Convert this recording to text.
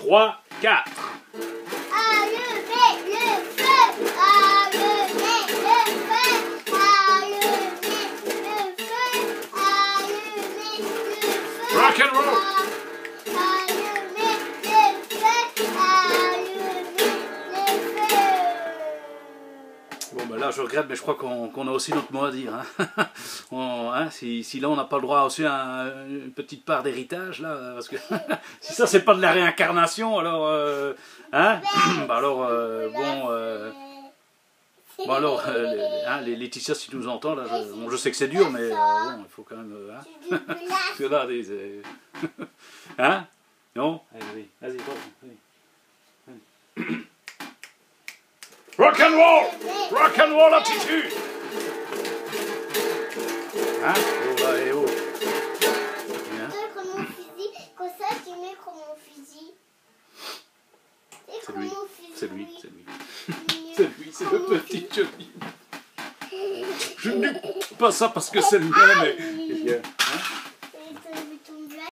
3, 4. Allumer le feu Allumer le feu Allumer le feu Allumer le feu Rock and roll. Bon, ben là, je regrette, mais je crois qu'on a aussi notre mot à dire. Hein. Hein, si, là, on n'a pas le droit aussi à un- une petite part d'héritage, là, parce que si ça, c'est pas de la réincarnation, alors. euh, hein bah alors, euh, bon. euh, Bon alors, hein, les Laetitia, si tu nous entends, là, je, sais que c'est dur, mais bon, il faut quand même... hein, parce que là, des, hein Non? Rock and roll! Rock and roll attitude! Hein? Oh là, eh oh. C'est lui, mon fusil, c'est lui, c'est lui. C'est lui, c'est le petit Johnny. Je ne dis pas ça parce que c'est le